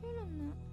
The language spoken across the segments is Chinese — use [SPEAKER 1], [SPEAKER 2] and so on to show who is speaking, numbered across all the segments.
[SPEAKER 1] 去了呢。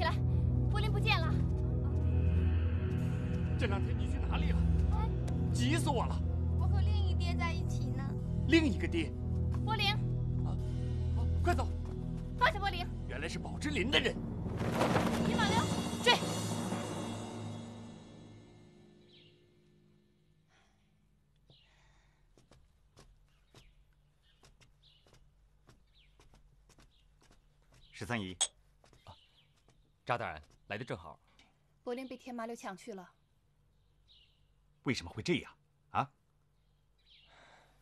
[SPEAKER 1] 起来，柏林不见了。这两天你去哪里了？急死我了，
[SPEAKER 2] 我和另一爹在一起呢。
[SPEAKER 1] 另一个爹，
[SPEAKER 2] 柏林。
[SPEAKER 1] 好，快走，
[SPEAKER 2] 放下柏林。
[SPEAKER 1] 原来是宝芝林的人。
[SPEAKER 2] 你马骝，追。
[SPEAKER 3] 十三姨。
[SPEAKER 4] 扎大人来的正好。
[SPEAKER 5] 柏林被天麻流抢去了。
[SPEAKER 3] 为什么会这样？啊？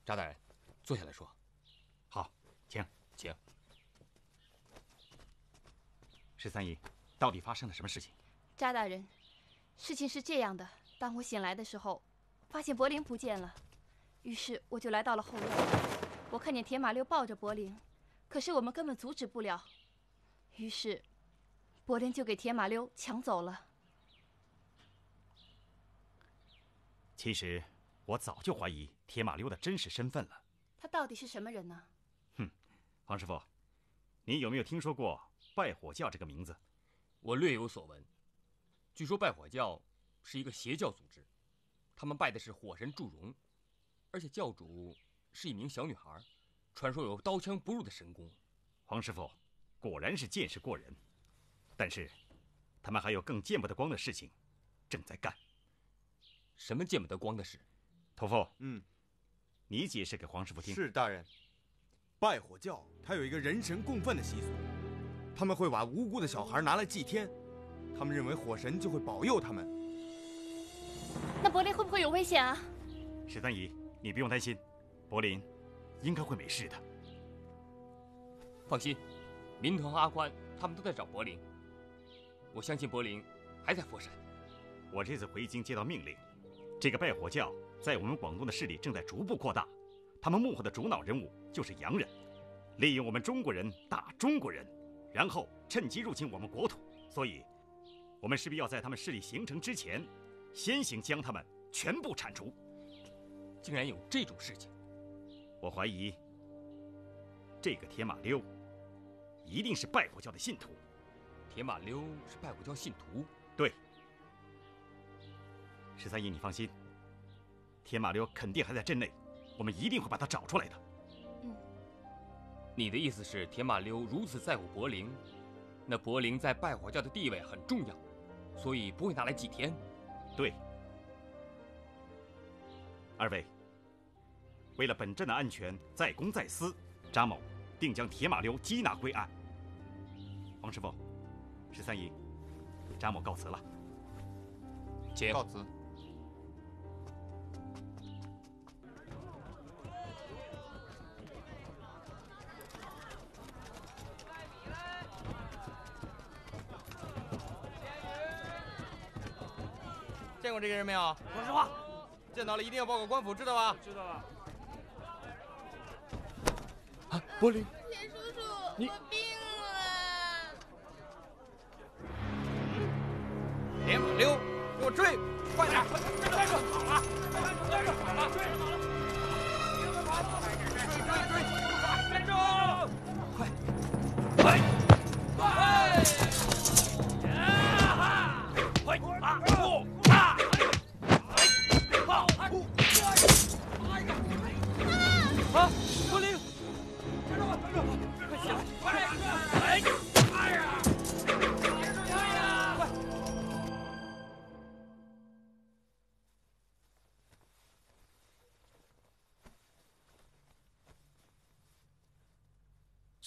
[SPEAKER 4] 扎大人，坐下来说。
[SPEAKER 3] 好，请
[SPEAKER 4] 请。
[SPEAKER 3] 十三姨，到底发生了什么事情？
[SPEAKER 5] 扎大人，事情是这样的：当我醒来的时候，发现柏林不见了，于是我就来到了后院。我看见铁马六抱着柏林，可是我们根本阻止不了。于是，柏林就给铁马溜抢走了。
[SPEAKER 3] 其实，我早就怀疑铁马溜的真实身份了。
[SPEAKER 5] 他到底是什么人呢？
[SPEAKER 3] 哼，黄师傅，你有没有听说过拜火教这个名字？
[SPEAKER 4] 我略有所闻。据说拜火教是一个邪教组织，他们拜的是火神祝融，而且教主是一名小女孩，传说有刀枪不入的神功。
[SPEAKER 3] 黄师傅。果然是见识过人，但是他们还有更见不得光的事情正在干。
[SPEAKER 4] 什么见不得光的事？
[SPEAKER 3] 屠夫，
[SPEAKER 6] 嗯，
[SPEAKER 3] 你解释给黄师傅听。
[SPEAKER 6] 是大人，拜火教他有一个人神共愤的习俗，他们会把无辜的小孩拿来祭天，他们认为火神就会保佑他们。
[SPEAKER 5] 那柏林会不会有危险啊？
[SPEAKER 3] 十三姨，你不用担心，柏林应该会没事的。
[SPEAKER 4] 放心。民团和阿宽他们都在找柏林，我相信柏林还在佛山。
[SPEAKER 3] 我这次回京接到命令，这个拜火教在我们广东的势力正在逐步扩大，他们幕后的主脑人物就是洋人，利用我们中国人打中国人，然后趁机入侵我们国土。所以，我们势必要在他们势力形成之前，先行将他们全部铲除。
[SPEAKER 4] 竟然有这种事情，
[SPEAKER 3] 我怀疑这个铁马溜。一定是拜火教的信徒，
[SPEAKER 4] 铁马溜是拜火教信徒。
[SPEAKER 3] 对，十三爷，你放心，铁马溜肯定还在镇内，我们一定会把他找出来的。
[SPEAKER 5] 嗯，
[SPEAKER 4] 你的意思是铁马溜如此在乎柏林，那柏林在拜火教的地位很重要，所以不会拿来祭天。
[SPEAKER 3] 对，二位，为了本镇的安全，在公在私，张某定将铁马溜缉拿归案。黄师傅，十三姨，张某告辞了。
[SPEAKER 4] 请
[SPEAKER 6] 告辞。见过这个人没有？
[SPEAKER 1] 说实话。
[SPEAKER 6] 见到了一定要报告官府，知道吧？
[SPEAKER 1] 知道了。啊，柏林。
[SPEAKER 2] 田叔叔，
[SPEAKER 1] 你。
[SPEAKER 6] 别马溜，给我追，快点！
[SPEAKER 1] 追着跑了，追着跑了，追着跑了，追追追追，追住！快，快，快！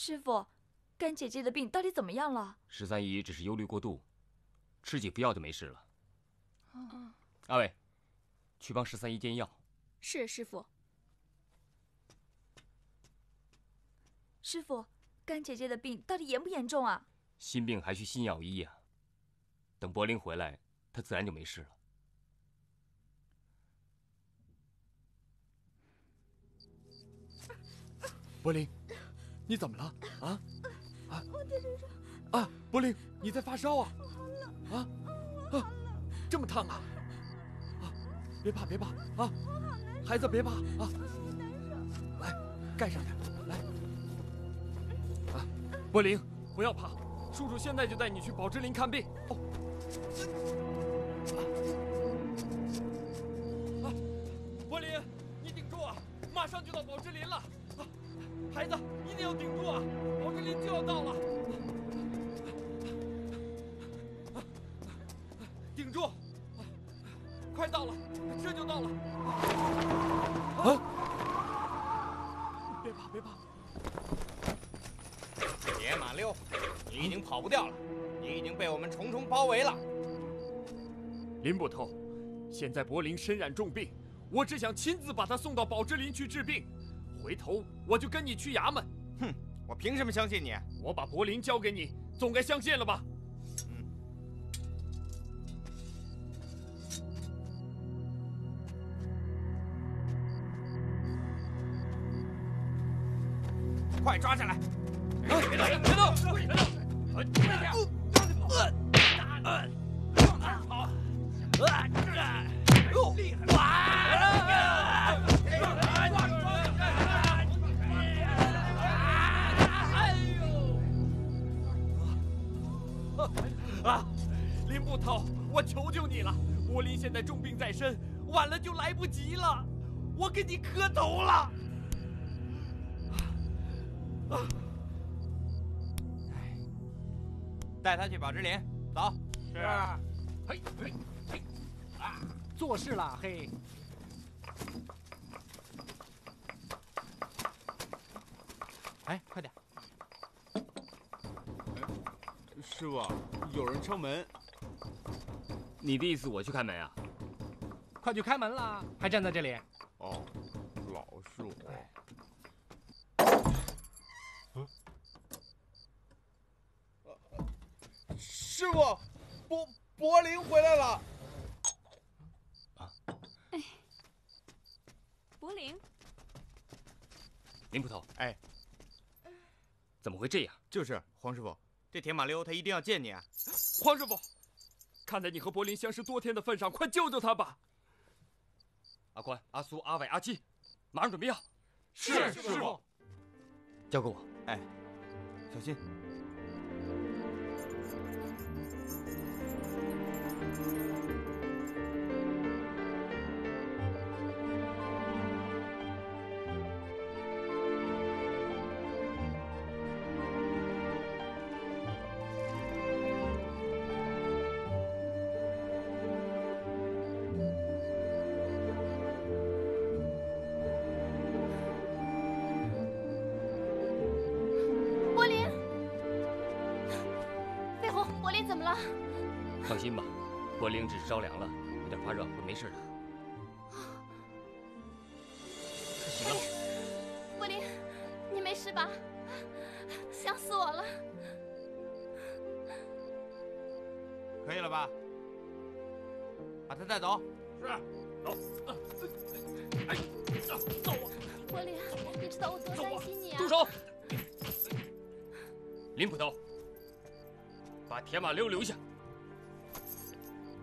[SPEAKER 7] 师傅，干姐姐的病到底怎么样了？
[SPEAKER 4] 十三姨只是忧虑过度，吃几副药就没事了。阿伟，去帮十三姨煎药。
[SPEAKER 7] 是师傅。师傅，干姐姐的病到底严不严重啊？
[SPEAKER 4] 心病还需心药医呀。等柏林回来，她自然就没事了。
[SPEAKER 1] 柏林。你怎么了？啊啊！啊，柏林，你在发烧啊？啊啊！这么烫啊！啊，别怕别怕啊！孩子别怕啊！来，盖上点，来。啊，柏林，不要怕，叔叔现在就带你去宝芝林看病。哦。柏林，你顶住啊！马上就到宝芝林了。啊，孩子，一定要顶住啊！宝芝林就要到了。顶住！快到了，这就到了。啊！别怕，别怕。
[SPEAKER 6] 别马溜，你已经跑不掉了，你已经被我们重重包围了。
[SPEAKER 1] 林捕头，现在柏林身染重病，我只想亲自把他送到宝芝林去治病，回头我就跟你去衙门。
[SPEAKER 6] 我凭什么相信你？
[SPEAKER 1] 我把柏林交给你，总该相信了吧？
[SPEAKER 6] 嗯。快抓下来！
[SPEAKER 1] 晚了就来不及了，我给你磕头了！啊！
[SPEAKER 6] 带他去宝芝林，走。
[SPEAKER 8] 是。嘿，嘿，嘿，啊！做事了，嘿。哎，快点！
[SPEAKER 6] 师傅，有人敲门。
[SPEAKER 4] 你的意思我去开门啊？
[SPEAKER 8] 快去开门啦！还站在这里？
[SPEAKER 6] 哦，老是我。师傅，柏柏林回来了。
[SPEAKER 4] 啊！
[SPEAKER 7] 哎，柏林，
[SPEAKER 4] 林捕头，
[SPEAKER 6] 哎，
[SPEAKER 4] 怎么会这样？
[SPEAKER 6] 就是黄师傅，这铁马溜他一定要见你啊！
[SPEAKER 1] 黄师傅，看在你和柏林相识多天的份上，快救救他吧！
[SPEAKER 4] 阿宽、阿苏、阿伟、阿七，马上准备好。
[SPEAKER 1] 是师傅。
[SPEAKER 4] 交给我。
[SPEAKER 6] 哎，小心。把他带走。
[SPEAKER 1] 是。走。哎，走啊！
[SPEAKER 2] 柏林，你知道我多担心你啊！
[SPEAKER 4] 住手！林捕头，把铁马溜留下。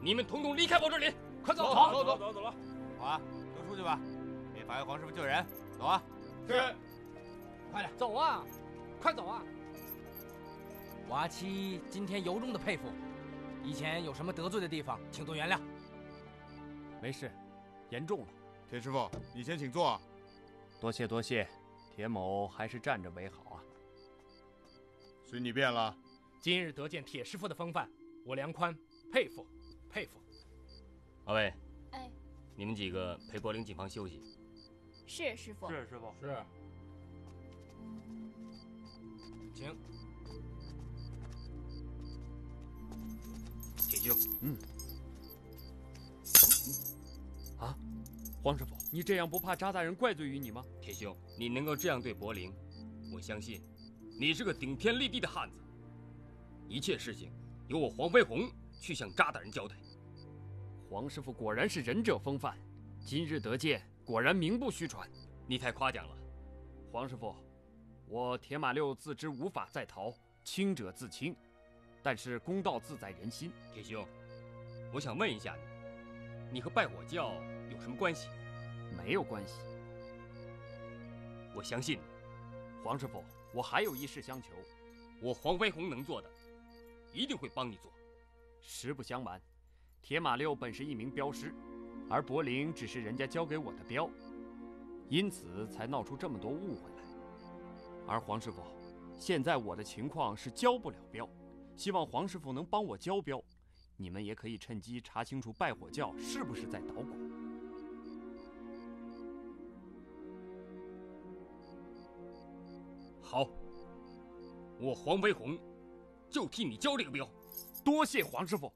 [SPEAKER 4] 你们统统离开宝芝林，快走！
[SPEAKER 1] 走走走走走了。
[SPEAKER 6] 好啊，都出去吧，给法院黄师傅救人。走啊！
[SPEAKER 1] 是。
[SPEAKER 8] 快点，走啊！快走啊！我阿七今天由衷的佩服，以前有什么得罪的地方，请多原谅。
[SPEAKER 1] 没事，严重了。
[SPEAKER 6] 铁师傅，你先请坐。
[SPEAKER 1] 多谢多谢，铁某还是站着为好啊。
[SPEAKER 6] 随你便了。
[SPEAKER 8] 今日得见铁师傅的风范，我梁宽佩服佩服。
[SPEAKER 4] 二位，
[SPEAKER 2] 哎，
[SPEAKER 4] 你们几个陪柏林警房休息。
[SPEAKER 2] 是师傅。
[SPEAKER 1] 是师傅。
[SPEAKER 8] 是。请。
[SPEAKER 4] 铁兄，
[SPEAKER 1] 嗯。黄师傅，你这样不怕扎大人怪罪于你吗？
[SPEAKER 4] 铁兄，你能够这样对柏林，我相信，你是个顶天立地的汉子。一切事情由我黄飞鸿去向扎大人交代。
[SPEAKER 1] 黄师傅果然是仁者风范，今日得见，果然名不虚传。
[SPEAKER 4] 你太夸奖了，
[SPEAKER 1] 黄师傅，我铁马六自知无法再逃，清者自清，但是公道自在人心。
[SPEAKER 4] 铁兄，我想问一下你，你和拜火教有什么关系？
[SPEAKER 1] 没有关系。
[SPEAKER 4] 我相信你，
[SPEAKER 1] 黄师傅，我还有一事相求，
[SPEAKER 4] 我黄飞鸿能做的，一定会帮你做。
[SPEAKER 1] 实不相瞒，铁马六本是一名镖师，而柏林只是人家交给我的镖，因此才闹出这么多误会来。而黄师傅，现在我的情况是交不了镖，希望黄师傅能帮我交镖。你们也可以趁机查清楚拜火教是不是在捣鼓。
[SPEAKER 4] 好，我黄飞鸿就替你交这个镖。
[SPEAKER 1] 多谢黄师傅。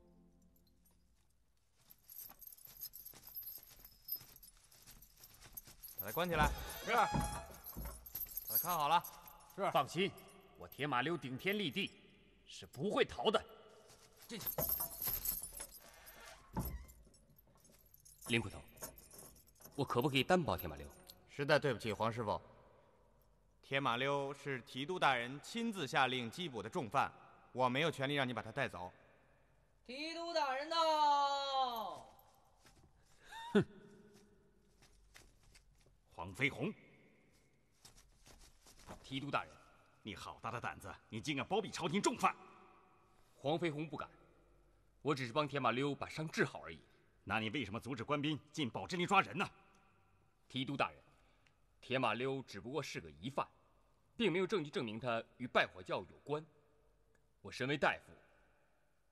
[SPEAKER 6] 把他关起来。
[SPEAKER 9] 是。
[SPEAKER 6] 把它看好了。
[SPEAKER 9] 是。
[SPEAKER 1] 放心，我铁马溜顶天立地，是不会逃的。
[SPEAKER 4] 进去。林捕头，我可不可以担保铁马溜？
[SPEAKER 6] 实在对不起，黄师傅。铁马溜是提督大人亲自下令缉捕的重犯，我没有权利让你把他带走。
[SPEAKER 9] 提督大人到。
[SPEAKER 3] 哼，黄飞鸿。
[SPEAKER 4] 提督大人，
[SPEAKER 3] 你好大的胆子！你竟敢包庇朝廷重犯！
[SPEAKER 4] 黄飞鸿不敢，我只是帮铁马溜把伤治好而已。
[SPEAKER 3] 那你为什么阻止官兵进宝芝林抓人呢？
[SPEAKER 4] 提督大人，铁马溜只不过是个疑犯，并没有证据证明他与拜火教有关。我身为大夫，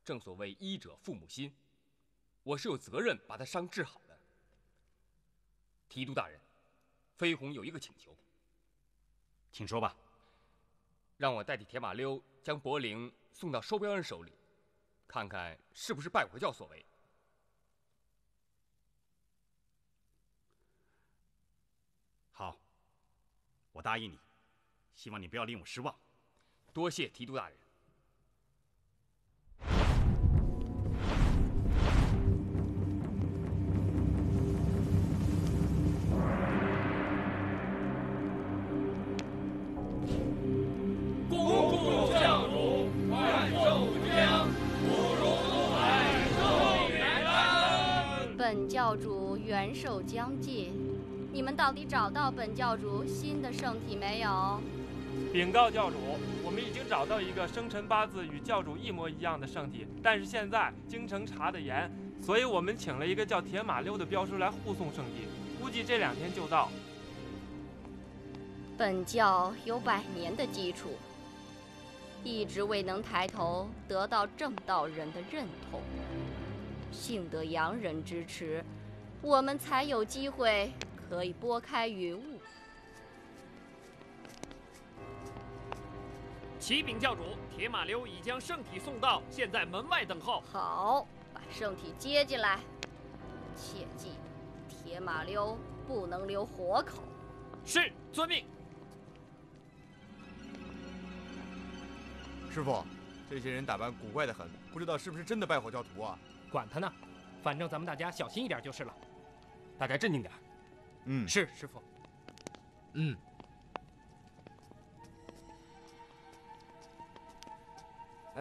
[SPEAKER 4] 正所谓医者父母心，我是有责任把他伤治好的。提督大人，飞鸿有一个请求，
[SPEAKER 3] 请说吧。
[SPEAKER 4] 让我代替铁马溜将柏林送到收镖人手里，看看是不是拜火教所为。
[SPEAKER 3] 好，我答应你，希望你不要令我失望。
[SPEAKER 4] 多谢提督大人。
[SPEAKER 10] 恭祝教主万寿无疆，不如东海寿比南。
[SPEAKER 11] 本教主元寿将近，你们到底找到本教主新的圣体没有？
[SPEAKER 12] 禀告教主，我们已经找到一个生辰八字与教主一模一样的圣体，但是现在京城查得严，所以我们请了一个叫铁马溜的镖师来护送圣体，估计这两天就到。
[SPEAKER 11] 本教有百年的基础，一直未能抬头得到正道人的认同，幸得洋人支持，我们才有机会可以拨开云雾。
[SPEAKER 1] 启禀教主，铁马溜已将圣体送到，现在门外等候。
[SPEAKER 11] 好，把圣体接进来。切记，铁马溜不能留活口。
[SPEAKER 1] 是，遵命。
[SPEAKER 6] 师傅，这些人打扮古怪的很，不知道是不是真的拜火教徒啊？
[SPEAKER 9] 管他呢，反正咱们大家小心一点就是了。
[SPEAKER 4] 大家镇定点。
[SPEAKER 6] 嗯，
[SPEAKER 9] 是师傅。嗯。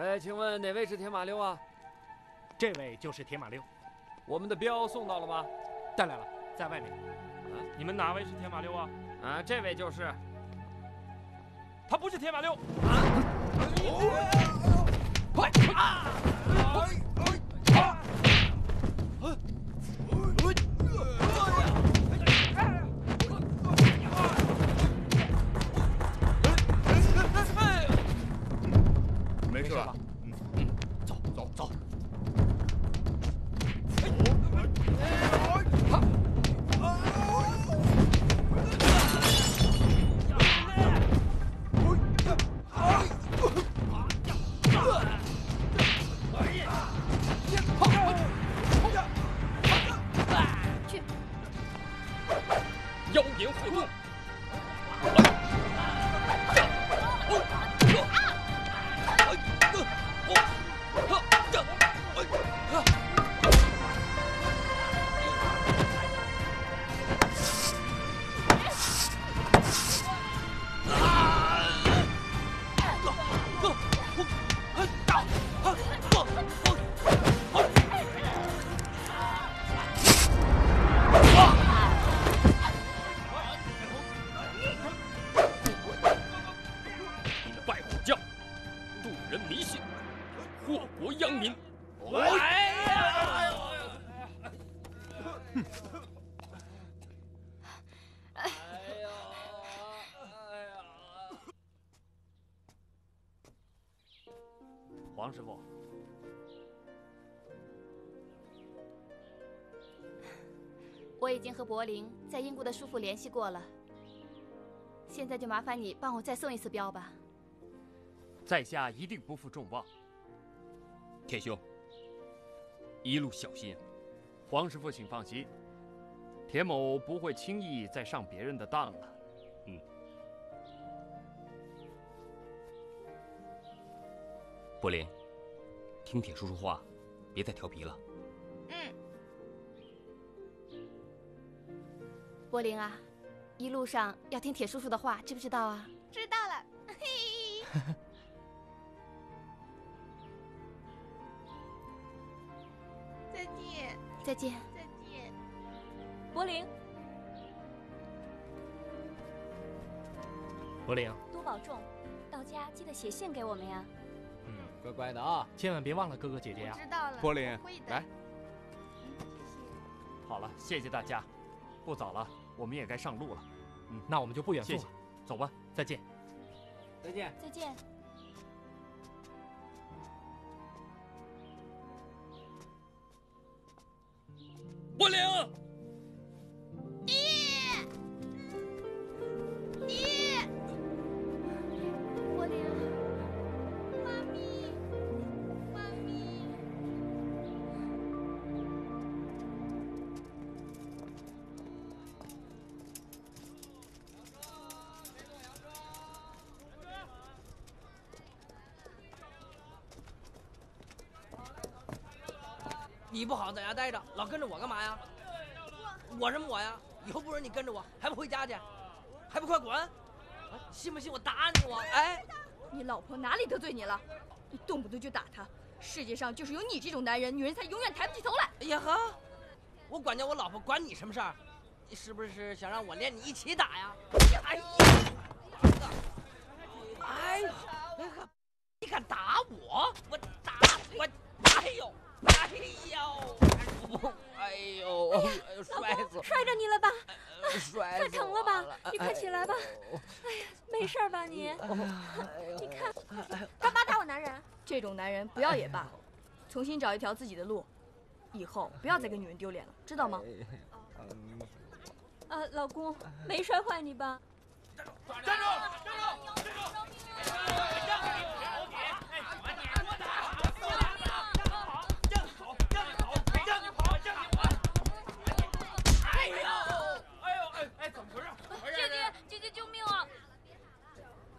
[SPEAKER 13] 哎，请问哪位是铁马六啊？
[SPEAKER 9] 这位就是铁马六。
[SPEAKER 13] 我们的镖送到了吗？
[SPEAKER 9] 带来了，在外面。
[SPEAKER 12] 啊，你们哪位是铁马六啊？
[SPEAKER 13] 啊，这位就是。
[SPEAKER 12] 他不是铁马六。
[SPEAKER 13] 啊！快！啊！
[SPEAKER 6] 没
[SPEAKER 9] 黄师傅，
[SPEAKER 5] 我已经和柏林在英国的叔父联系过了，现在就麻烦你帮我再送一次镖吧。
[SPEAKER 9] 在下一定不负众望。
[SPEAKER 4] 铁兄，一路小心。
[SPEAKER 9] 黄师傅，请放心，铁某不会轻易再上别人的当了。
[SPEAKER 4] 柏林，听铁叔叔话，别再调皮了。
[SPEAKER 5] 嗯。柏林啊，一路上要听铁叔叔的话，知不知道啊？
[SPEAKER 2] 知道了。嘿。再见。
[SPEAKER 5] 再见。
[SPEAKER 2] 再见。
[SPEAKER 7] 柏林。
[SPEAKER 8] 柏林，
[SPEAKER 7] 多保重，到家记得写信给我们呀。
[SPEAKER 8] 嗯，乖乖的啊，千万别忘了哥哥姐姐呀。
[SPEAKER 2] 知道了。
[SPEAKER 6] 柏林，来。
[SPEAKER 9] 好了，谢谢大家。不早了，我们也该上路了。
[SPEAKER 8] 嗯，那我们就不远送了。
[SPEAKER 9] 走吧，
[SPEAKER 8] 再见。
[SPEAKER 6] 再见。
[SPEAKER 7] 再见。
[SPEAKER 8] 你不好在家待着，老跟着我干嘛呀？我什么我呀？以后不准你跟着我，还不回家去？还不快滚！信不信我打你我？哎，
[SPEAKER 7] 你老婆哪里得罪你了？你动不动就打她，世界上就是有你这种男人，女人才永远抬不起头来。
[SPEAKER 8] 哎呀呵，我管教我老婆，管你什么事儿？你是不是想让我连你一起打呀？哎呀！哎呀！你敢打我？我打我！哎呦！哎呦！哎呦！哎呦！摔死！
[SPEAKER 7] 摔着你了吧？
[SPEAKER 8] 摔
[SPEAKER 7] 太疼了吧？你快起来吧！哎呀，没事吧你？你看，干嘛打我男人？这种男人不要也罢，重新找一条自己的路，以后不要再给女人丢脸了，知道吗？啊，老公，没摔坏你吧？
[SPEAKER 11] 站住！站住！站住！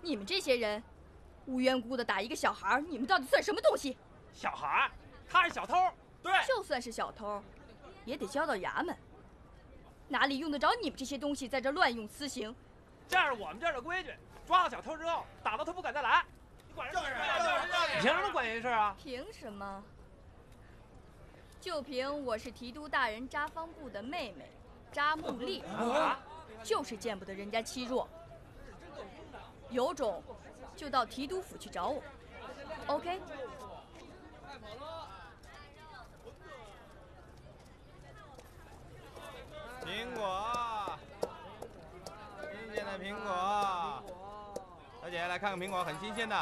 [SPEAKER 7] 你们这些人，无缘无故的打一个小孩，你们到底算什么东西？
[SPEAKER 12] 小孩，他是小偷。对，
[SPEAKER 7] 就算是小偷，也得交到衙门。哪里用得着你们这些东西在这乱用私刑？
[SPEAKER 12] 这是我们这儿的规矩，抓到小偷之后，打到他不敢再来。你管什么？你凭什么管这事啊？
[SPEAKER 7] 凭什么？就凭我是提督大人扎方部的妹妹，扎木丽，就是见不得人家欺弱。有种，就到提督府去找我。OK。
[SPEAKER 6] 苹果，新鲜的苹果。小姐，来看看苹果，很新鲜的。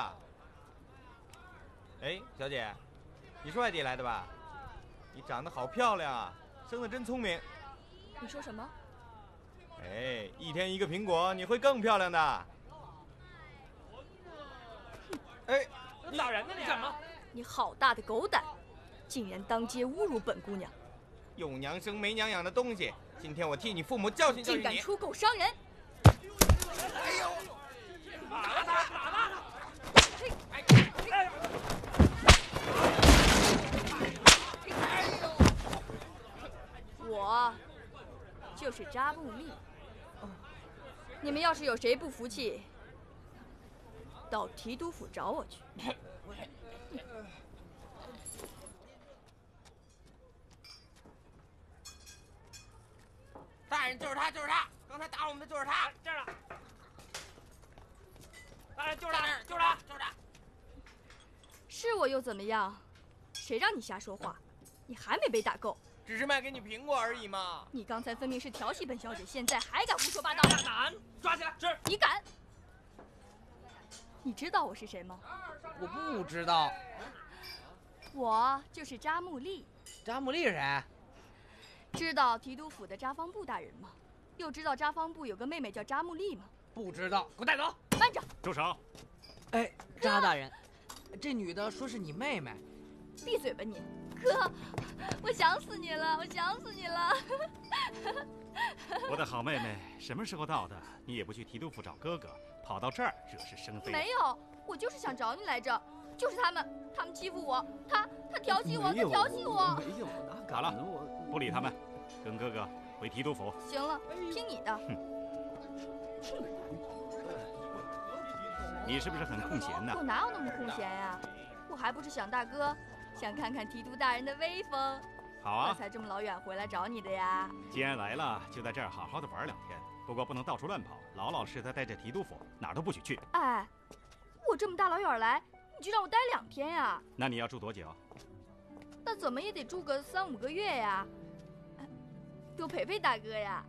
[SPEAKER 6] 哎，小姐，你是外地来的吧？你长得好漂亮啊，生得真聪明。
[SPEAKER 7] 你说什么？
[SPEAKER 6] 哎，一天一个苹果，你会更漂亮的。哎，
[SPEAKER 12] 你打人呢？你干嘛？
[SPEAKER 7] 你好大的狗胆，竟然当街侮辱本姑娘！
[SPEAKER 6] 有娘生没娘养的东西！今天我替你父母教训教训
[SPEAKER 7] 你！竟敢出口伤人！
[SPEAKER 6] 哎呦！
[SPEAKER 12] 打他！打他！
[SPEAKER 6] 哎！
[SPEAKER 7] 哎呦！我就是扎木密。你们要是有谁不服气，到提督府找我去。
[SPEAKER 8] 大人，就是他，就是他，刚才打我们的就是他，
[SPEAKER 12] 这儿呢。大人，就是他，就是他，就是他。
[SPEAKER 7] 是我又怎么样？谁让你瞎说话？你还没被打够？
[SPEAKER 6] 只是卖给你苹果而已嘛。
[SPEAKER 7] 你刚才分明是调戏本小姐，现在还敢胡说八道？
[SPEAKER 12] 大胆！抓起来！是。
[SPEAKER 7] 你敢？你知道我是谁吗？
[SPEAKER 8] 我不知道。
[SPEAKER 7] 我就是扎木丽。
[SPEAKER 8] 扎木丽是谁？
[SPEAKER 7] 知道提督府的扎方部大人吗？又知道扎方部有个妹妹叫扎木丽吗？
[SPEAKER 8] 不知道，给我带走！
[SPEAKER 7] 慢着，
[SPEAKER 3] 住手！
[SPEAKER 8] 哎，扎大人，这女的说是你妹妹。
[SPEAKER 7] 闭嘴吧你！哥，我想死你了，我想死你了！
[SPEAKER 3] 我的好妹妹，什么时候到的？你也不去提督府找哥哥，跑到这儿惹是生非。
[SPEAKER 7] 没有，我就是想找你来着。就是他们，他们欺负我，他他调戏我，他调戏我。
[SPEAKER 1] 没有，哪敢？
[SPEAKER 3] 好了，不理他们，跟哥哥回提督府。
[SPEAKER 7] 行了，听你的。
[SPEAKER 3] 哼 你是不是很空闲呢？
[SPEAKER 7] 我哪有那么空闲呀？我还不是想大哥，想看看提督大人的威风。
[SPEAKER 3] 好啊，
[SPEAKER 7] 我才这么老远回来找你的呀。
[SPEAKER 3] 既然来了，就在这儿好好的玩两天。不过不能到处乱跑，老老实实待在提督府，哪儿都不许去。
[SPEAKER 7] 哎，我这么大老远来。你就让我待两天呀？
[SPEAKER 3] 那你要住多久？
[SPEAKER 7] 那怎么也得住个三五个月呀，多陪陪大哥呀。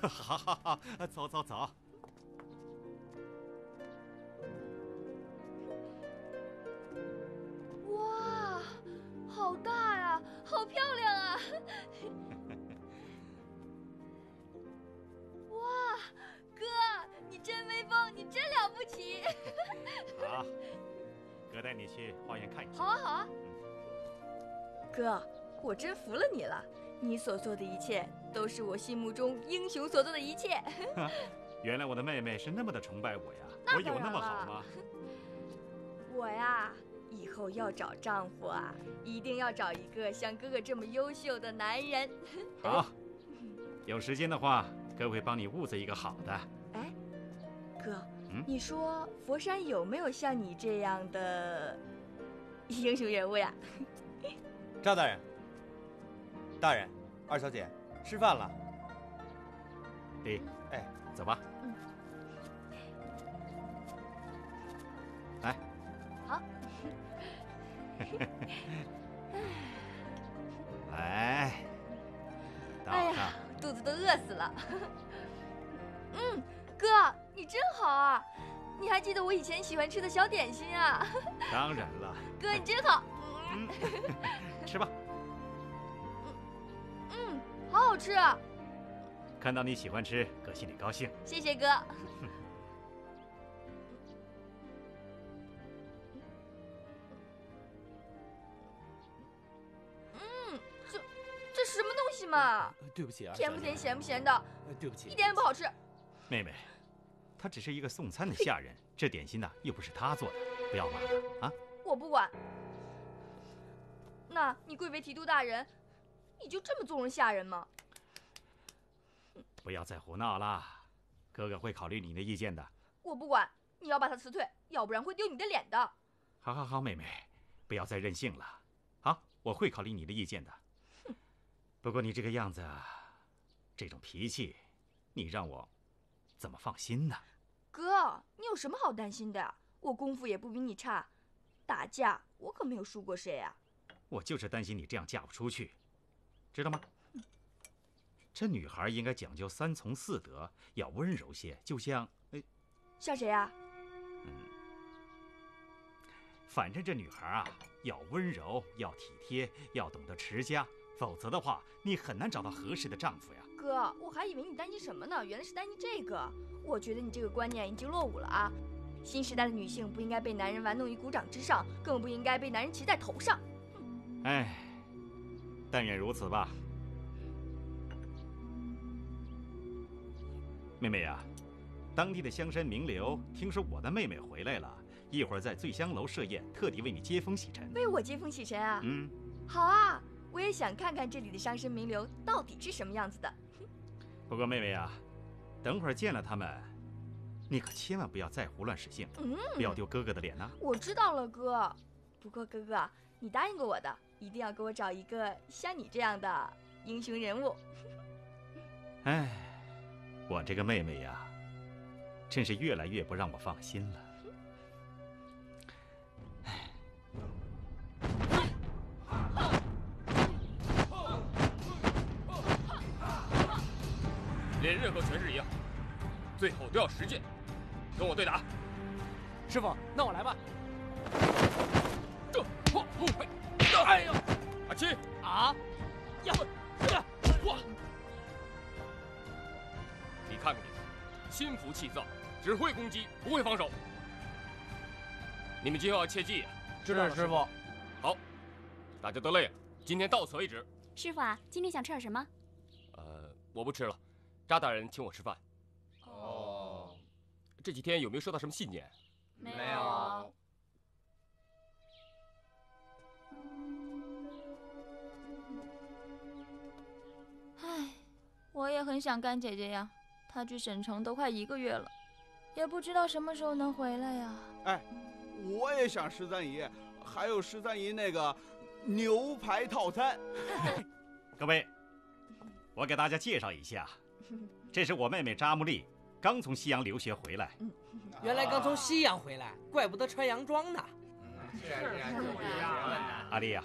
[SPEAKER 3] 好好好，走走走。
[SPEAKER 7] 哇，好大呀，好漂亮啊！哇，真威风，你真了不起！
[SPEAKER 3] 好。哥带你去花园看一下。
[SPEAKER 7] 好啊，好啊。哥，我真服了你了。你所做的一切，都是我心目中英雄所做的一切。
[SPEAKER 3] 原来我的妹妹是那么的崇拜我呀！我有那么好吗？
[SPEAKER 7] 我呀，以后要找丈夫啊，一定要找一个像哥哥这么优秀的男人。
[SPEAKER 3] 好，有时间的话，哥会帮你物色一个好的。
[SPEAKER 7] 哎，哥。你说佛山有没有像你这样的 英雄人物呀？
[SPEAKER 6] 赵大人，大人，二小姐，吃饭了。
[SPEAKER 3] 弟，
[SPEAKER 6] 哎，
[SPEAKER 3] 走吧。嗯。来。
[SPEAKER 7] 好。
[SPEAKER 3] 来。
[SPEAKER 7] 哎呀，肚子都饿死了。嗯，哥。你真好啊！你还记得我以前喜欢吃的小点心啊？
[SPEAKER 3] 当然了。
[SPEAKER 7] 哥，你真好。
[SPEAKER 3] 嗯，吃吧。
[SPEAKER 7] 嗯，好好吃。
[SPEAKER 3] 看到你喜欢吃，哥心里高兴。
[SPEAKER 7] 谢谢哥。嗯，这这什么东西嘛？
[SPEAKER 1] 对不起啊。
[SPEAKER 7] 甜不甜，咸不咸的？
[SPEAKER 1] 对不起。
[SPEAKER 7] 一点也不好吃。
[SPEAKER 3] 妹妹。他只是一个送餐的下人，这点心呢又不是他做的，不要骂他啊！
[SPEAKER 7] 我不管。那你贵为提督大人，你就这么纵容下人吗？
[SPEAKER 3] 不要再胡闹了，哥哥会考虑你的意见的。
[SPEAKER 7] 我不管，你要把他辞退，要不然会丢你的脸的。
[SPEAKER 3] 好好好，妹妹，不要再任性了。好，我会考虑你的意见的。不过你这个样子，这种脾气，你让我怎么放心呢？
[SPEAKER 7] 有什么好担心的？我功夫也不比你差，打架我可没有输过谁啊。
[SPEAKER 3] 我就是担心你这样嫁不出去，知道吗？这女孩应该讲究三从四德，要温柔些，就像……哎，
[SPEAKER 7] 像谁啊？
[SPEAKER 3] 嗯，反正这女孩啊，要温柔，要体贴，要懂得持家，否则的话，你很难找到合适的丈夫呀。
[SPEAKER 7] 哥，我还以为你担心什么呢，原来是担心这个。我觉得你这个观念已经落伍了啊！新时代的女性不应该被男人玩弄于股掌之上，更不应该被男人骑在头上。
[SPEAKER 3] 哎，但愿如此吧。妹妹呀，当地的香山名流听说我的妹妹回来了，一会儿在醉香楼设宴，特地为你接风洗尘。
[SPEAKER 7] 为我接风洗尘啊？
[SPEAKER 3] 嗯，
[SPEAKER 7] 好啊，我也想看看这里的伤身名流到底是什么样子的。
[SPEAKER 3] 不过妹妹呀。等会儿见了他们，你可千万不要再胡乱使性，不要丢哥哥的脸呐！
[SPEAKER 7] 我知道了，哥。不过哥哥，你答应过我的，一定要给我找一个像你这样的英雄人物。
[SPEAKER 3] 哎，我这个妹妹呀，真是越来越不让我放心了。
[SPEAKER 4] 连任何拳师一样，最后都要实践，跟我对打。
[SPEAKER 8] 师傅，那我来吧。
[SPEAKER 4] 这，嚯，嘿。哎呦，阿七
[SPEAKER 8] 啊！
[SPEAKER 4] 呀，哇！你看看你，心浮气躁，只会攻击，不会防守。你们今后要切记。
[SPEAKER 8] 知道了，师傅。
[SPEAKER 4] 好，大家都累了，今天到此为止。
[SPEAKER 2] 师傅啊，今天想吃点什么？
[SPEAKER 4] 呃，我不吃了，扎大人请我吃饭。
[SPEAKER 8] 哦。
[SPEAKER 4] 这几天有没有收到什么信件？
[SPEAKER 2] 没有。
[SPEAKER 7] 唉，我也很想干姐姐呀，她去省城都快一个月了，也不知道什么时候能回来呀。
[SPEAKER 14] 哎，我也想十三姨，还有十三姨那个牛排套餐。
[SPEAKER 3] 各位，我给大家介绍一下，这是我妹妹扎木丽，刚从西洋留学回来。
[SPEAKER 8] 原来刚从西洋回来，怪不得穿洋装呢。
[SPEAKER 11] 是啊是啊，就不一样了。
[SPEAKER 3] 阿丽呀，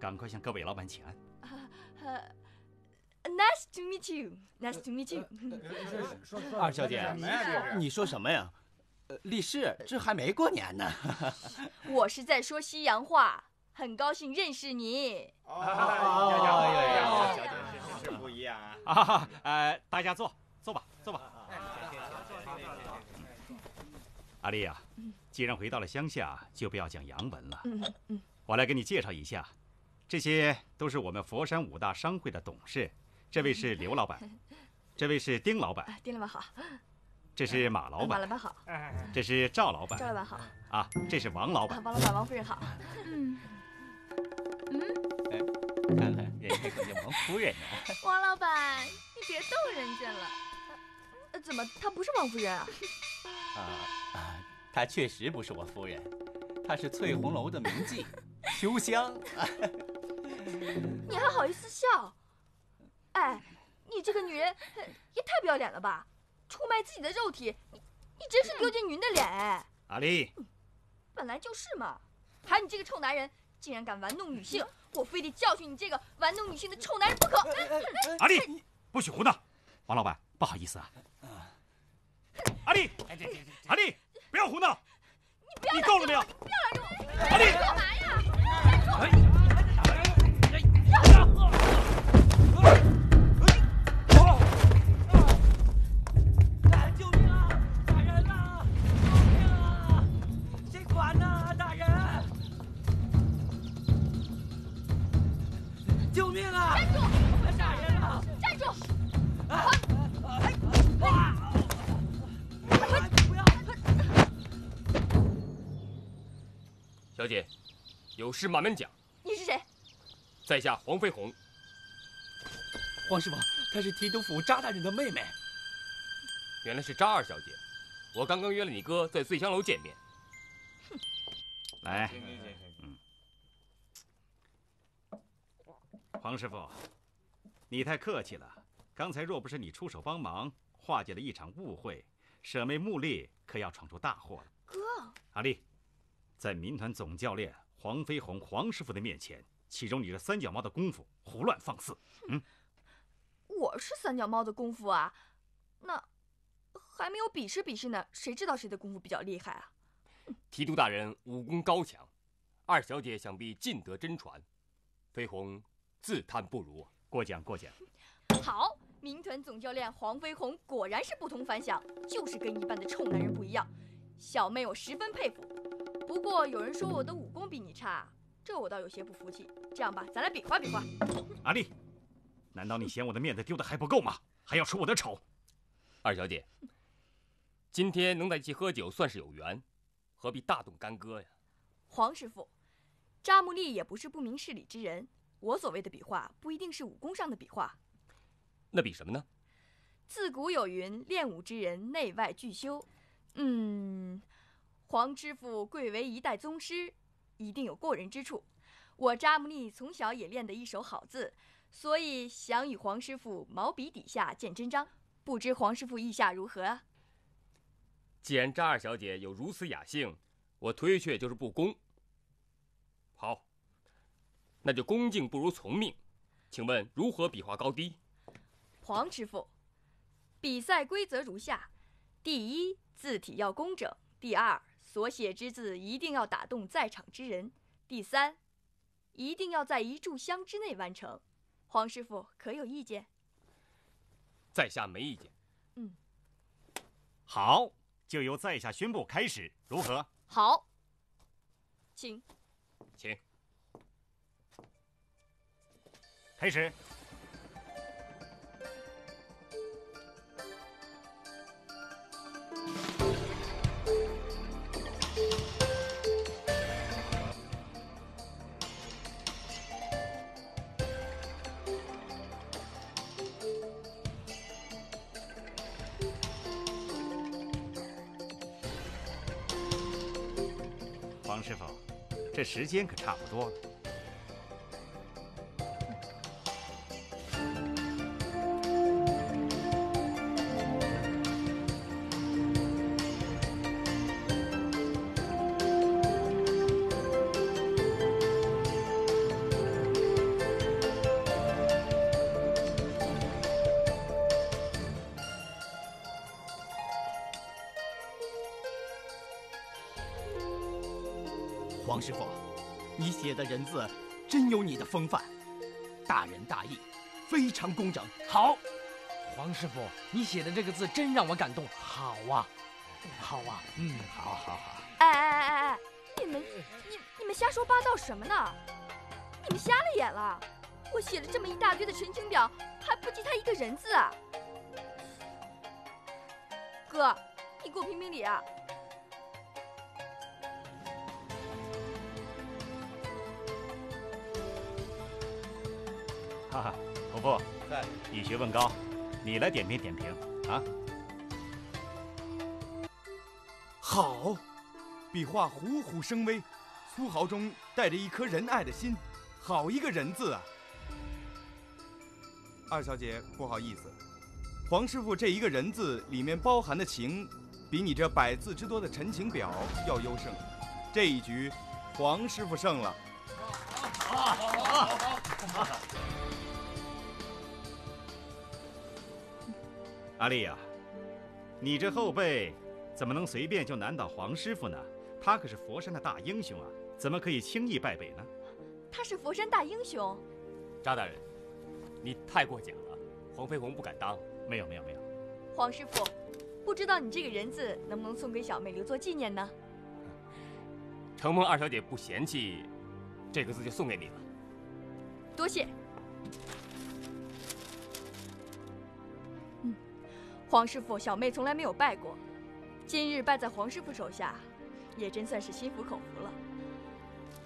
[SPEAKER 3] 赶快向各位老板请安。
[SPEAKER 7] Nice to meet you. Nice to meet you.
[SPEAKER 15] 二小姐，你说什么呀？呃，立誓，这还没过年呢。
[SPEAKER 7] 我是在说西洋话，很高兴认识你。
[SPEAKER 15] 哦呀，
[SPEAKER 6] 小样啊。
[SPEAKER 3] 啊，呃，大家坐，坐吧，坐吧。阿丽呀，既然回到了乡下，就不要讲洋文了。
[SPEAKER 7] 嗯嗯。
[SPEAKER 3] 我来给你介绍一下，这些都是我们佛山五大商会的董事。这位是刘老板，这位是丁老板，
[SPEAKER 7] 丁老板好。
[SPEAKER 3] 这是马老板，
[SPEAKER 7] 马老板好。
[SPEAKER 3] 这是赵老板，
[SPEAKER 7] 赵老板好。
[SPEAKER 3] 啊，这是王老板，
[SPEAKER 7] 王老板，王夫人好。
[SPEAKER 2] 嗯
[SPEAKER 15] 嗯，看看人家可是王夫人呢。
[SPEAKER 7] 王老板，你别逗人家了。呃，怎么她不是王夫人啊？
[SPEAKER 15] 啊啊，她确实不是我夫人，她是翠红楼的名妓秋香。
[SPEAKER 7] 你还好意思笑？哎，你这个女人也太不要脸了吧！出卖自己的肉体，你你真是丢尽女人的脸哎！
[SPEAKER 3] 阿丽，
[SPEAKER 7] 本来就是嘛，还有你这个臭男人，竟然敢玩弄女性，我非得教训你这个玩弄女性的臭男人不可！
[SPEAKER 3] 阿丽，不许胡闹！王老板，不好意思啊。阿丽，阿丽，不要胡闹！
[SPEAKER 7] 你不要
[SPEAKER 3] 你够了没有？
[SPEAKER 7] 不要拦
[SPEAKER 4] 有事慢慢讲。
[SPEAKER 7] 你是谁？
[SPEAKER 4] 在下黄飞鸿。
[SPEAKER 15] 黄师傅，她是提督府扎大人的妹妹。
[SPEAKER 4] 原来是扎二小姐，我刚刚约了你哥在醉香楼见面。
[SPEAKER 7] 哼，
[SPEAKER 3] 来，嗯，黄师傅，你太客气了。刚才若不是你出手帮忙，化解了一场误会，舍妹穆丽可要闯出大祸了。
[SPEAKER 7] 哥，
[SPEAKER 3] 阿丽，在民团总教练黄飞鸿黄师傅的面前，岂容你这三脚猫的功夫胡乱放肆？嗯，
[SPEAKER 7] 我是三脚猫的功夫啊，那。还没有比试比试呢，谁知道谁的功夫比较厉害啊？
[SPEAKER 4] 提督大人武功高强，二小姐想必尽得真传，飞鸿自叹不如。
[SPEAKER 3] 过奖过奖。
[SPEAKER 7] 好，民团总教练黄飞鸿果然是不同凡响，就是跟一般的臭男人不一样。小妹我十分佩服。不过有人说我的武功比你差，这我倒有些不服气。这样吧，咱来比划比划。
[SPEAKER 3] 阿丽，难道你嫌我的面子丢的还不够吗？还要出我的丑？
[SPEAKER 4] 二小姐。今天能在一起喝酒，算是有缘，何必大动干戈呀？
[SPEAKER 7] 黄师傅，扎木丽也不是不明事理之人。我所谓的比划，不一定是武功上的比划。
[SPEAKER 4] 那比什么呢？
[SPEAKER 7] 自古有云：“练武之人，内外俱修。”嗯，黄师傅贵为一代宗师，一定有过人之处。我扎木丽从小也练得一手好字，所以想与黄师傅毛笔底下见真章。不知黄师傅意下如何啊？
[SPEAKER 4] 既然扎二小姐有如此雅兴，我推却就是不恭。好，那就恭敬不如从命。请问如何比划高低？
[SPEAKER 7] 黄师傅，比赛规则如下：第一，字体要工整；第二，所写之字一定要打动在场之人；第三，一定要在一炷香之内完成。黄师傅可有意见？
[SPEAKER 4] 在下没意见。
[SPEAKER 7] 嗯，
[SPEAKER 3] 好，就由在下宣布开始，如何？
[SPEAKER 7] 好，请。
[SPEAKER 4] 请。
[SPEAKER 3] 开始。师傅，这时间可差不多了。
[SPEAKER 16] 非常工整。
[SPEAKER 8] 好，黄师傅，你写的这个字真让我感动。好啊，好啊，嗯，好好好。
[SPEAKER 7] 哎哎哎哎哎，你们你你们瞎说八道什么呢？你们瞎了眼了！我写了这么一大堆的陈情表，还不及他一个人字啊！哥，你给我评评理啊！
[SPEAKER 3] 哈哈，伯父
[SPEAKER 14] 在，
[SPEAKER 3] 你学问高，你来点评点评啊。
[SPEAKER 6] 好，笔画虎虎生威，粗豪中带着一颗仁爱的心，好一个人字啊！二小姐，不好意思，黄师傅这一个人字里面包含的情，比你这百字之多的陈情表要优胜。这一局，黄师傅胜了。
[SPEAKER 11] 好，好，好，好。
[SPEAKER 3] 阿丽呀，你这后辈怎么能随便就难倒黄师傅呢？他可是佛山的大英雄啊，怎么可以轻易败北呢？
[SPEAKER 7] 他是佛山大英雄。
[SPEAKER 4] 扎大人，你太过奖了，黄飞鸿不敢当。
[SPEAKER 3] 没有，没有，没有。
[SPEAKER 7] 黄师傅，不知道你这个人字能不能送给小妹留作纪念呢？
[SPEAKER 4] 承蒙二小姐不嫌弃，这个字就送给你了。
[SPEAKER 7] 多谢。黄师傅，小妹从来没有拜过，今日拜在黄师傅手下，也真算是心服口服了。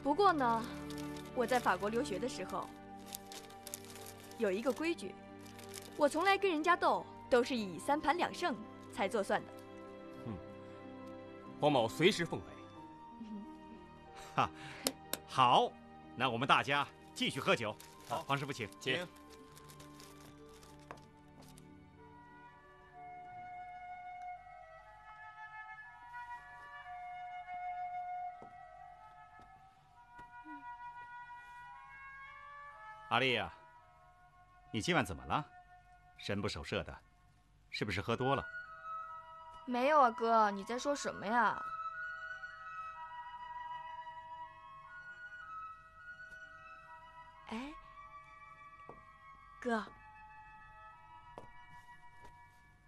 [SPEAKER 7] 不过呢，我在法国留学的时候，有一个规矩，我从来跟人家斗都是以三盘两胜才做算的。
[SPEAKER 4] 嗯，黄某随时奉陪。
[SPEAKER 3] 哈，好，那我们大家继续喝酒。好，黄师傅请，
[SPEAKER 4] 请。
[SPEAKER 3] 阿丽呀，你今晚怎么了？神不守舍的，是不是喝多了？
[SPEAKER 5] 没有啊，哥，你在说什么呀？
[SPEAKER 7] 哎，哥，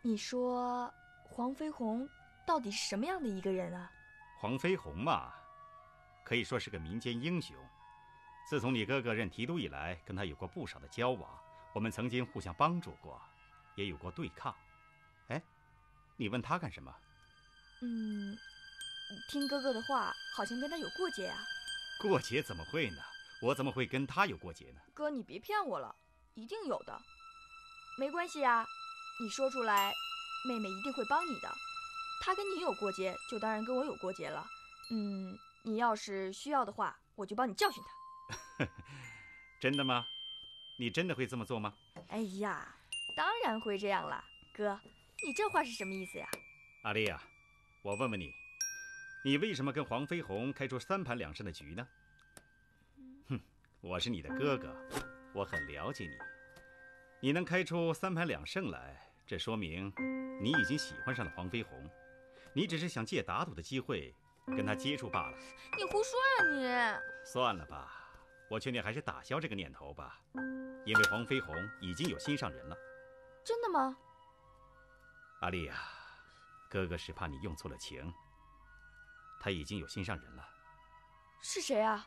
[SPEAKER 7] 你说黄飞鸿到底是什么样的一个人啊？
[SPEAKER 3] 黄飞鸿嘛，可以说是个民间英雄。自从你哥哥任提督以来，跟他有过不少的交往，我们曾经互相帮助过，也有过对抗。哎，你问他干什么？
[SPEAKER 7] 嗯，听哥哥的话，好像跟他有过节啊。
[SPEAKER 3] 过节怎么会呢？我怎么会跟他有过节呢？
[SPEAKER 7] 哥，你别骗我了，一定有的。没关系啊，你说出来，妹妹一定会帮你的。他跟你有过节，就当然跟我有过节了。嗯，你要是需要的话，我就帮你教训他。
[SPEAKER 3] 真的吗？你真的会这么做吗？
[SPEAKER 7] 哎呀，当然会这样了。哥，你这话是什么意思呀？
[SPEAKER 3] 阿丽呀，我问问你，你为什么跟黄飞鸿开出三盘两胜的局呢？哼，我是你的哥哥，我很了解你。你能开出三盘两胜来，这说明你已经喜欢上了黄飞鸿，你只是想借打赌的机会跟他接触罢了。
[SPEAKER 7] 你胡说啊你！
[SPEAKER 3] 算了吧，我劝你还是打消这个念头吧，因为黄飞鸿已经有心上人了。
[SPEAKER 7] 真的吗？
[SPEAKER 3] 阿丽呀，哥哥是怕你用错了情。他已经有心上人了。
[SPEAKER 7] 是谁啊？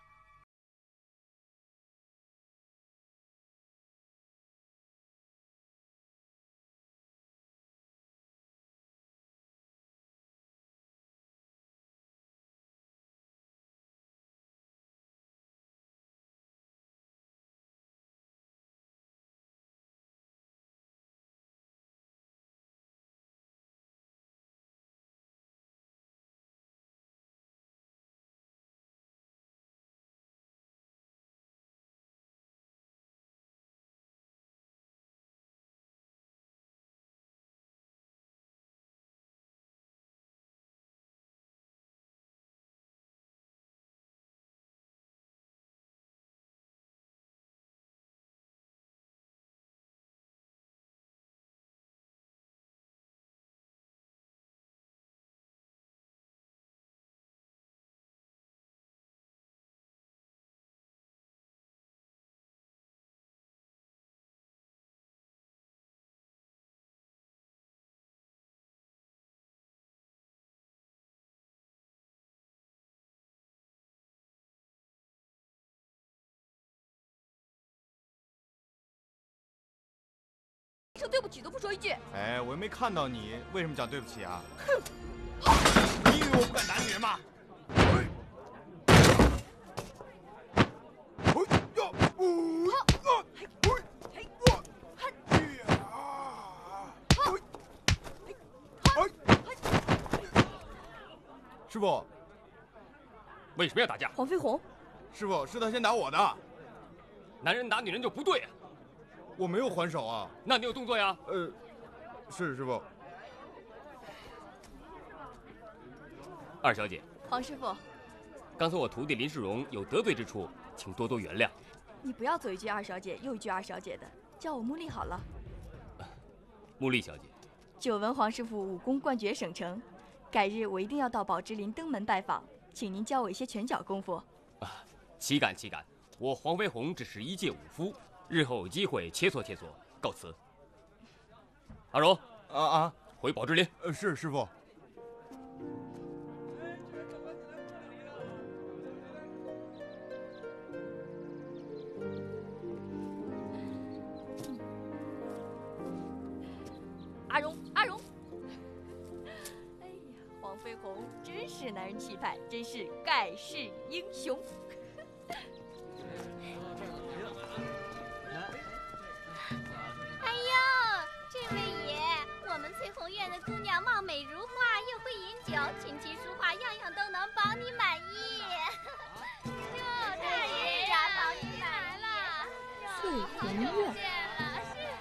[SPEAKER 7] 说对不起都不说一句。
[SPEAKER 6] 哎，我又没看到你，为什么讲对不起啊？
[SPEAKER 7] 哼！
[SPEAKER 6] 你以为我不敢打女人吗？师傅，
[SPEAKER 4] 为什么要打架？
[SPEAKER 7] 黄飞鸿，
[SPEAKER 6] 师傅是他先打我的。
[SPEAKER 4] 男人打女人就不对啊！
[SPEAKER 6] 我没有还手啊，
[SPEAKER 4] 那你有动作呀？
[SPEAKER 6] 呃，是师傅。
[SPEAKER 4] 二小姐，
[SPEAKER 7] 黄师傅，
[SPEAKER 4] 刚才我徒弟林世荣有得罪之处，请多多原谅。
[SPEAKER 7] 你不要左一句二小姐，右一句二小姐的，叫我穆丽好了。
[SPEAKER 4] 穆丽小姐，
[SPEAKER 7] 久闻黄师傅武功冠绝省城，改日我一定要到宝芝林登门拜访，请您教我一些拳脚功夫。
[SPEAKER 4] 啊，岂敢岂敢！我黄飞鸿只是一介武夫。日后有机会切磋切磋，告辞。阿荣，
[SPEAKER 6] 啊啊，
[SPEAKER 4] 回宝芝林。
[SPEAKER 6] 呃，是师傅。
[SPEAKER 7] 阿荣，阿荣。哎呀，黄飞鸿真是男人气派，真是盖世英雄。
[SPEAKER 2] 的姑娘貌美如花，又会饮酒，琴棋书画样样都能保你满意。哟，大爷呀，保你满意。
[SPEAKER 7] 翠红院。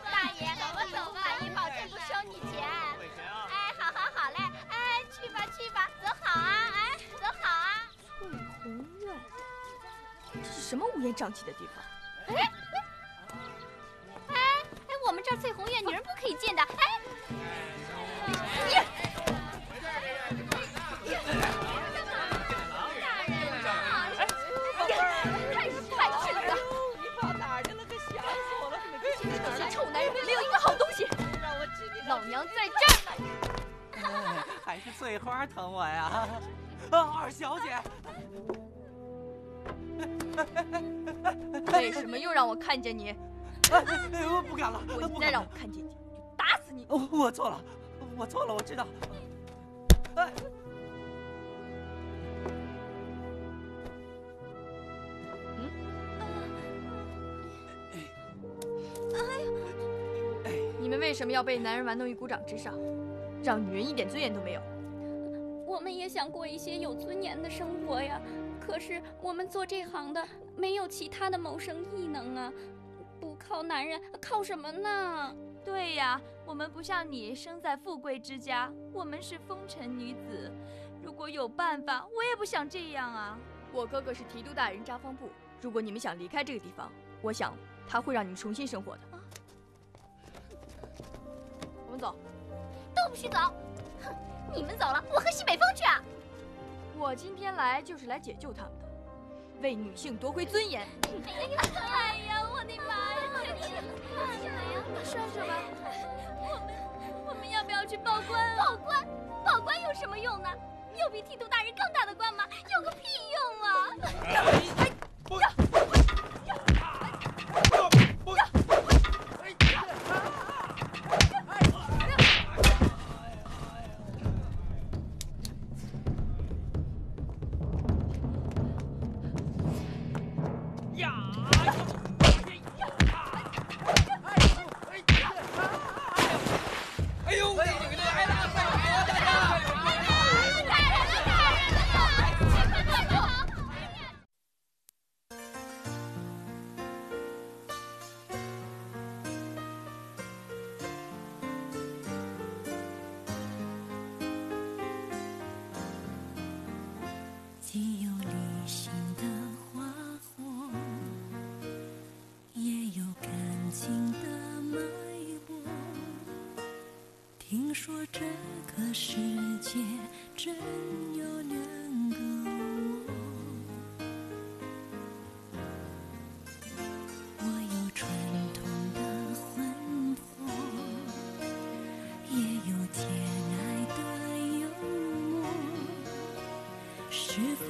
[SPEAKER 2] 大爷，我走吧，你保证不收你钱。哎，好好好嘞，哎，去吧去吧，走好啊，哎，走好啊。
[SPEAKER 7] 翠红院，这是什么乌烟瘴气的地方？
[SPEAKER 2] 哎哎哎，我们这儿翠红院女人不可以进的，哎。
[SPEAKER 16] 翠花疼我呀！二小姐，
[SPEAKER 7] 为什么又让我看见你？
[SPEAKER 16] 我不敢了！
[SPEAKER 7] 我再让我看见你，就打死你！
[SPEAKER 16] 我错了，我错了，我知道。哎。
[SPEAKER 7] 你们为什么要被男人玩弄于股掌之上，让女人一点尊严都没有？
[SPEAKER 2] 我们也想过一些有尊严的生活呀，可是我们做这行的没有其他的谋生艺能啊，不靠男人靠什么呢？
[SPEAKER 5] 对呀，我们不像你生在富贵之家，我们是风尘女子。如果有办法，我也不想这样啊。
[SPEAKER 7] 我哥哥是提督大人扎方部，如果你们想离开这个地方，我想他会让你们重新生活的。我们走，
[SPEAKER 2] 都不许走！哼，你们走了，我和西北风去啊！
[SPEAKER 7] 我今天来就是来解救他们的。为女性夺回尊严。
[SPEAKER 2] 哎呀，我的妈呀！
[SPEAKER 5] 说什么？
[SPEAKER 2] 我们我们要不要去报官啊？
[SPEAKER 17] 报官？报官有什么用呢？有比剃度大人更大的官吗？有个屁用啊！
[SPEAKER 11] 哎
[SPEAKER 18] 是否